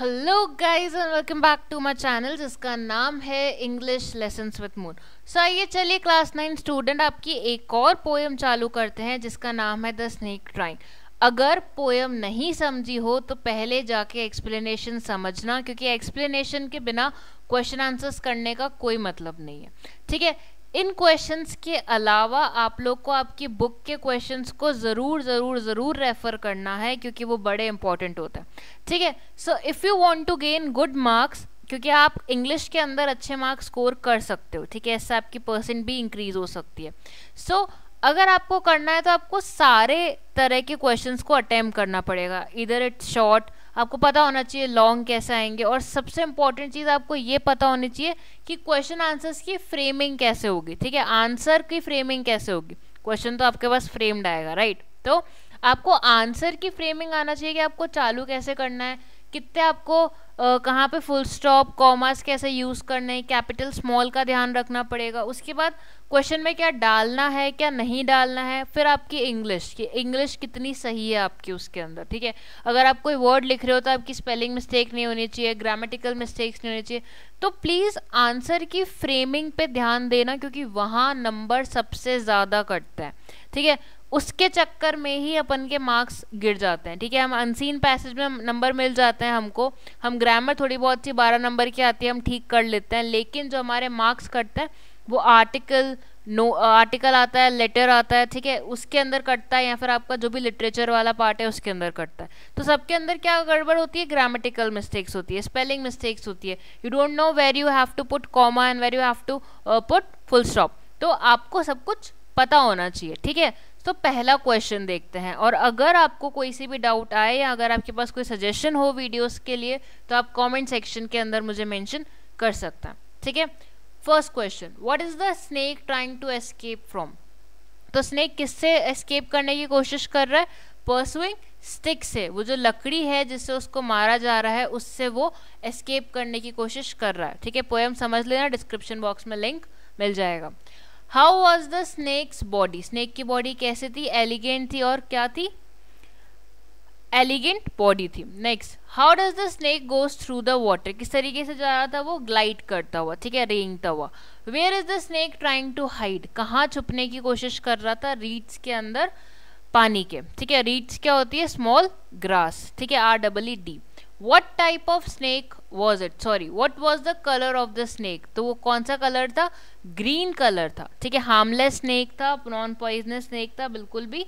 Hello guys and welcome back to my channel जिसका नाम है English lessons with Moon so आइए चलिए क्लास नाइन स्टूडेंट आपकी एक और पोएम चालू करते हैं, जिसका नाम है द स्नेक ड्राइंग अगर पोएम नहीं समझी हो तो पहले जाके एक्सप्लेनेशन समझना, क्योंकि एक्सप्लेनेशन के बिना क्वेश्चन आंसर्स करने का कोई मतलब नहीं है. ठीक है? इन क्वेश्चंस के अलावा आप लोग को आपकी बुक के क्वेश्चंस को ज़रूर ज़रूर ज़रूर रेफर करना है क्योंकि वो बड़े इंपॉर्टेंट होते हैं। ठीक है? So if you want to gain good marks क्योंकि आप इंग्लिश के अंदर अच्छे मार्क्स स्कोर कर सकते हो ठीक है? इससे आपकी परसेंट भी इंक्रीज हो सकती है। सो so, अगर आपको करना है तो आपको सारे तरह के क्वेश्चंस को अटेम्प्ट करना पड़ेगा। इधर इट्स शॉर्ट आपको पता होना चाहिए लॉन्ग कैसे आएँगे और सबसे इंपॉर्टेंट चीज़ आपको ये पता होनी चाहिए कि क्वेश्चन आंसर्स की फ्रेमिंग कैसे होगी, ठीक है? आंसर की फ्रेमिंग कैसे होगी? क्वेश्चन तो आपके पास फ्रेम्ड आएगा राइट तो आपको आंसर की फ्रेमिंग आना चाहिए कि आपको चालू कैसे करना है, कितने आपको कहाँ पे फुल स्टॉप कॉमर्स कैसे यूज़ करने है कैपिटल स्मॉल का ध्यान रखना पड़ेगा। उसके बाद क्वेश्चन में क्या डालना है, क्या नहीं डालना है, फिर आपकी इंग्लिश की। इंग्लिश कितनी सही है आपकी उसके अंदर, ठीक है? अगर आप कोई वर्ड लिख रहे हो तो आपकी स्पेलिंग मिस्टेक नहीं होनी चाहिए ग्रामेटिकल मिस्टेक्स नहीं होनी चाहिए। तो प्लीज़ आंसर की फ्रेमिंग पे ध्यान देना, क्योंकि वहाँ नंबर सबसे ज़्यादा कटता है, ठीक है? उसके चक्कर में ही अपन के मार्क्स गिर जाते हैं, ठीक है? हम अनसीन पैसेज में नंबर मिल जाते हैं हमको। हम ग्रामर थोड़ी बहुत सी बारह नंबर की आती है, हम ठीक कर लेते हैं, लेकिन जो हमारे मार्क्स कटते हैं, वो आर्टिकल नो आर्टिकल आता है लेटर आता है, ठीक है? उसके अंदर कटता है या फिर आपका जो भी लिटरेचर वाला पार्ट है, उसके अंदर कटता है। तो सबके अंदर क्या गड़बड़ होती है? ग्रामेटिकल मिस्टेक्स होती है स्पेलिंग मिस्टेक्स होती है। You don't know where you have to put comma and where you have to put full stop तो आपको सब कुछ पता होना चाहिए, ठीक है? तो पहला क्वेश्चन देखते हैं। और अगर आपको कोई सी भी डाउट आए या अगर आपके पास कोई सजेशन हो वीडियोस के लिए तो आप कमेंट सेक्शन के अंदर मुझे मेंशन कर सकते हैं। ठीक है? First question what is the snake trying to escape from तो स्नेक किससे एस्केप करने की कोशिश कर रहा है? परसुइंग स्टिक से। वो जो लकड़ी है जिससे उसको मारा जा रहा है, उससे वो एस्केप करने की कोशिश कर रहा है। ठीक है? पोएम समझ लेना डिस्क्रिप्शन बॉक्स में लिंक मिल जाएगा। How was the snake's body snake की बॉडी कैसे थी? एलिगेंट थी और क्या थी? एलिगेंट बॉडी थी। Next how does the snake goes through the water किस तरीके से जा रहा था वो? ग्लाइड करता हुआ, ठीक है? रेंगता हुआ। Where is the snake trying to hide कहाँ छुपने की कोशिश कर रहा था? रीड्स के अंदर, पानी के। ठीक है? रीड्स क्या होती है? स्मॉल ग्रास ठीक है? R double E D what type of snake was it sorry what was the colour of the snake तो वो कौन सा कलर था? ग्रीन कलर था। ठीक है हार्मलेस स्नेक था नॉन पॉइजनस स्नेक था, बिल्कुल भी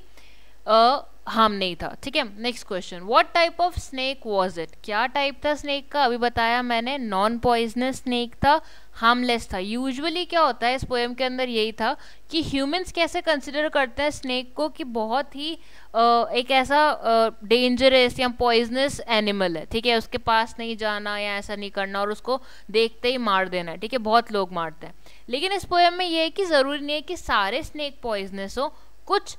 हार्म नहीं था। ठीक है next question what type of snake was it क्या टाइप था स्नेक का? अभी बताया मैंने नॉन पॉइजनस स्नेक था हार्मलेस था। यूजुअली क्या होता है इस पोएम के अंदर यही था कि ह्यूमंस कैसे कंसिडर करते हैं स्नेक को कि बहुत ही आ, एक ऐसा डेंजरस या पॉइजनस एनिमल है। ठीक है उसके पास नहीं जाना या ऐसा नहीं करना और उसको देखते ही मार देना ठीक है बहुत लोग मारते हैं। लेकिन इस पोएम में यह है कि ज़रूरी नहीं है कि सारे स्नेक पॉइजनस हो कुछ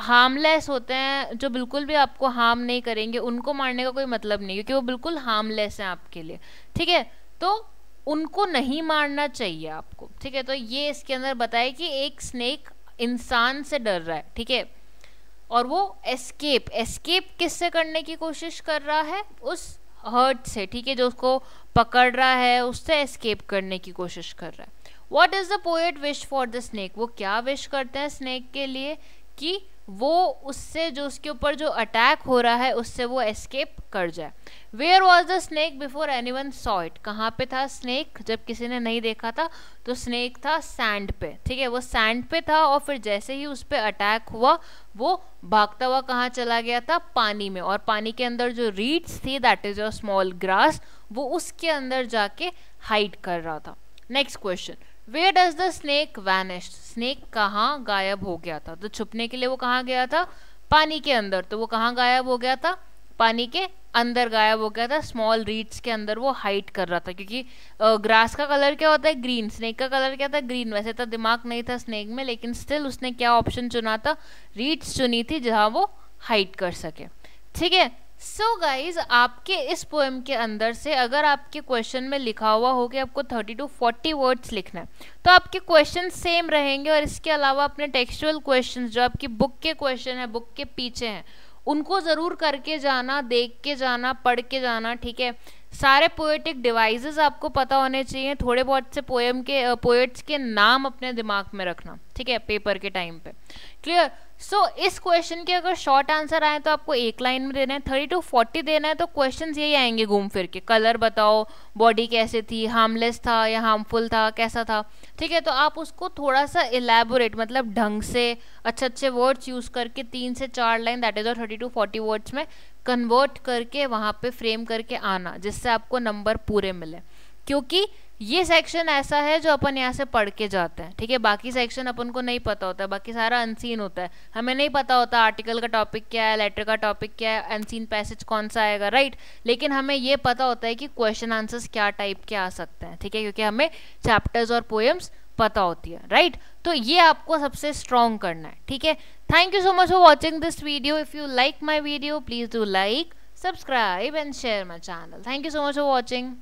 हार्मलेस होते हैं, जो बिल्कुल भी आपको हार्म नहीं करेंगे, उनको मारने का कोई मतलब नहीं क्योंकि वो बिल्कुल हार्मलेस हैं आपके लिए। ठीक है? तो उनको नहीं मारना चाहिए आपको। ठीक है? तो ये इसके अंदर बताए कि एक स्नेक इंसान से डर रहा है, ठीक है? और वो एस्केप एस्केप किससे करने की कोशिश कर रहा है? उस हर्ट से, ठीक है? जो उसको पकड़ रहा है, उससे एस्केप करने की कोशिश कर रहा है। What is the poet wish for the snake वो क्या विश करते हैं स्नेक के लिए? कि वो उससे जो उसके ऊपर जो अटैक हो रहा है, उससे वो एस्केप कर जाए। Where was the snake before anyone saw it कहाँ पे था स्नेक जब किसी ने नहीं देखा था तो स्नेक था सैंड पे। ठीक है, वो सैंड पे था और फिर जैसे ही उस पर अटैक हुआ, वो भागता हुआ कहाँ चला गया था? पानी में। और पानी के अंदर जो रीड्स थी that is a small grass वो उसके अंदर जाके हाइड कर रहा था। Next question where does the snake vanish snake कहाँ गायब हो गया था? तो छुपने के लिए वो कहाँ गया था? पानी के अंदर। तो वो कहाँ गायब हो गया था? पानी के अंदर गायब हो गया था। स्मॉल रीड्स के अंदर वो हाइट कर रहा था। क्योंकि ग्रास का कलर क्या होता है? ग्रीन स्नेक का कलर क्या था? ग्रीन वैसे तो दिमाग नहीं था स्नेक में, लेकिन स्टिल उसने क्या ऑप्शन चुना था? रीड्स चुनी थी जहाँ वो हाइट कर सके। ठीक है? सो so गाइज़ आपके इस पोएम के अंदर से अगर आपके क्वेश्चन में लिखा हुआ हो कि आपको 30 टू 40 वर्ड्स लिखना है तो आपके क्वेश्चन सेम रहेंगे और इसके अलावा अपने टेक्सचुअल क्वेश्चंस जो आपकी बुक के क्वेश्चन है बुक के पीछे हैं, उनको ज़रूर करके जाना, देख के जाना, पढ़ के जाना, ठीक है? सारे पोएटिक डिवाइसेस आपको पता होने चाहिए, थोड़े बहुत से पोएम के पोएट्स के नाम अपने दिमाग में रखना, ठीक है? पेपर के टाइम पे। क्लियर सो so, इस क्वेश्चन के अगर शॉर्ट आंसर आए तो आपको एक लाइन में देना है थर्टी टू फोर्टी देना है तो क्वेश्चन यही आएँगे घूम फिर के। कलर बताओ बॉडी कैसे थी हार्मलेस था या हार्मफुल था कैसा था? ठीक है तो आप उसको थोड़ा सा इलेबोरेट मतलब ढंग से अच्छे अच्छे वर्ड्स यूज़ करके तीन से चार लाइन दैट इज़ और थर्टी टू फोर्टी वर्ड्स में कन्वर्ट करके वहाँ पे फ्रेम करके आना जिससे आपको नंबर पूरे मिले। क्योंकि ये सेक्शन ऐसा है जो अपन यहाँ से पढ़ के जाते हैं, ठीक है? बाकी सेक्शन अपन को नहीं पता होता है बाकी सारा अनसीन होता है। हमें नहीं पता होता आर्टिकल का टॉपिक क्या है लेटर का टॉपिक क्या है अनसीन पैसेज कौन सा आएगा राइट लेकिन हमें ये पता होता है कि क्वेश्चन आंसर्स क्या टाइप के आ सकते हैं, ठीक है? क्योंकि हमें चैप्टर्स और पोएम्स पता होती है राइट तो ये आपको सबसे स्ट्रॉन्ग करना है, ठीक है? Thank you so much for watching this video if you like my video please do like subscribe and share my channel thank you so much for watching